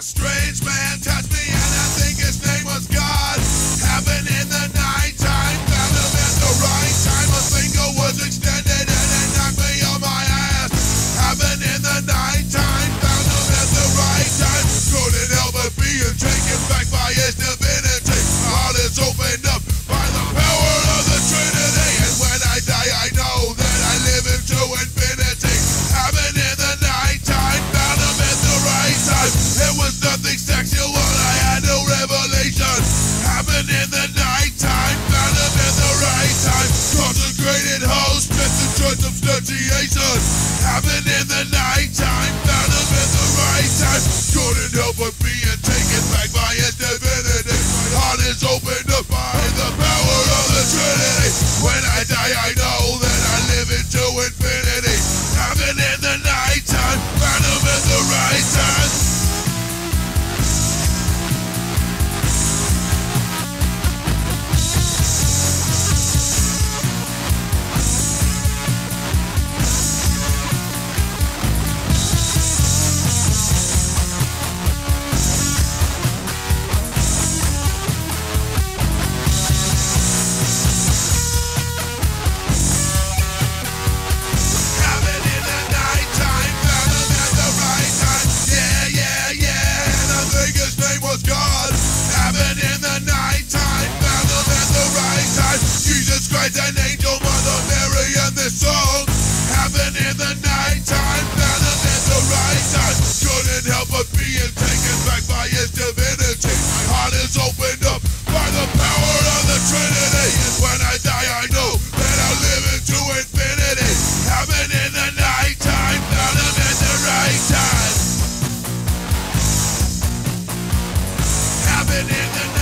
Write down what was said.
A strange man touched in the nighttime, the right time. Couldn't help but being taken back by his divinity. My heart is opened up by the power of the Trinity. And when I die, I know that I'll live into infinity. In the nighttime, the right time. In the night.